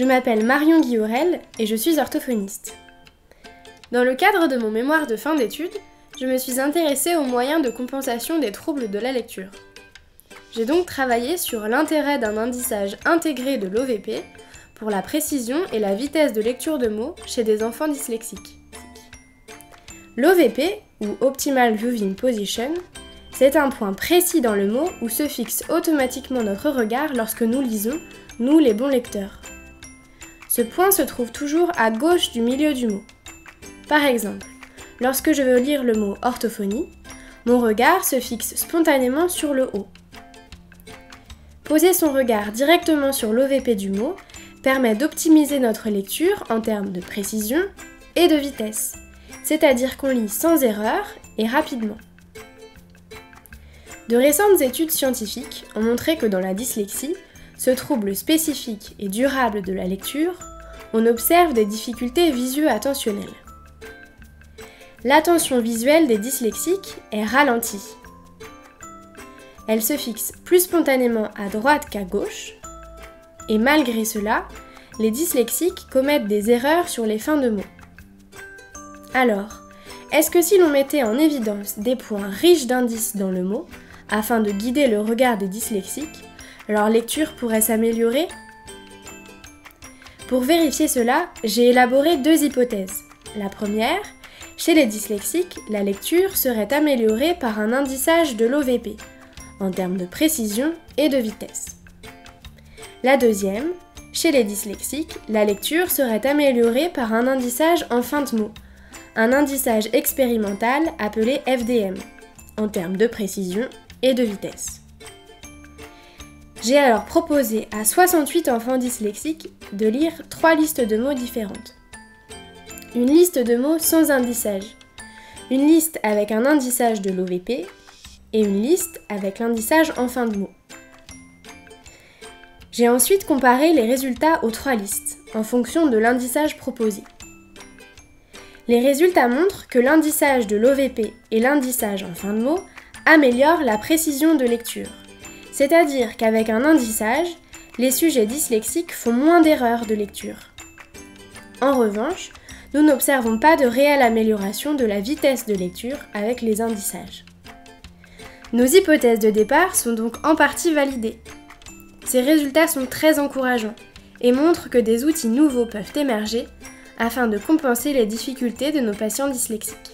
m'appelle Marion Guillorel et je suis orthophoniste. Dans le cadre de mon mémoire de fin d'études, je me suis intéressée aux moyens de compensation des troubles de la lecture. J'ai donc travaillé sur l'intérêt d'un indissage intégré de l'OVP pour la précision et la vitesse de lecture de mots chez des enfants dyslexiques. L'OVP, ou Optimal Viewing Position, c'est un point précis dans le mot où se fixe automatiquement notre regard lorsque nous lisons, nous les bons lecteurs. Ce point se trouve toujours à gauche du milieu du mot. Par exemple, lorsque je veux lire le mot orthophonie, mon regard se fixe spontanément sur le haut. Poser son regard directement sur l'OVP du mot permet d'optimiser notre lecture en termes de précision et de vitesse, c'est-à-dire qu'on lit sans erreur et rapidement. De récentes études scientifiques ont montré que dans la dyslexie, ce trouble spécifique et durable de la lecture, on observe des difficultés visuo-attentionnelles. L'attention visuelle des dyslexiques est ralentie. Elle se fixe plus spontanément à droite qu'à gauche, et malgré cela, les dyslexiques commettent des erreurs sur les fins de mots. Alors, est-ce que si l'on mettait en évidence des points riches d'indices dans le mot, afin de guider le regard des dyslexiques, leur lecture pourrait s'améliorer Pour vérifier cela, j'ai élaboré deux hypothèses. La première, chez les dyslexiques, la lecture serait améliorée par un indissage de l'OVP, en termes de précision et de vitesse. La deuxième, chez les dyslexiques, la lecture serait améliorée par un indissage en fin de mot, un indissage expérimental appelé FDM, en termes de précision et de vitesse. J'ai alors proposé à 68 enfants dyslexiques de lire trois listes de mots différentes. Une liste de mots sans indissage, une liste avec un indissage de l'OVP et une liste avec l'indissage en fin de mot. J'ai ensuite comparé les résultats aux trois listes en fonction de l'indissage proposé. Les résultats montrent que l'indissage de l'OVP et l'indissage en fin de mot améliorent la précision de lecture. C'est-à-dire qu'avec un indissage, les sujets dyslexiques font moins d'erreurs de lecture. En revanche, nous n'observons pas de réelle amélioration de la vitesse de lecture avec les indissages. Nos hypothèses de départ sont donc en partie validées. Ces résultats sont très encourageants et montrent que des outils nouveaux peuvent émerger afin de compenser les difficultés de nos patients dyslexiques.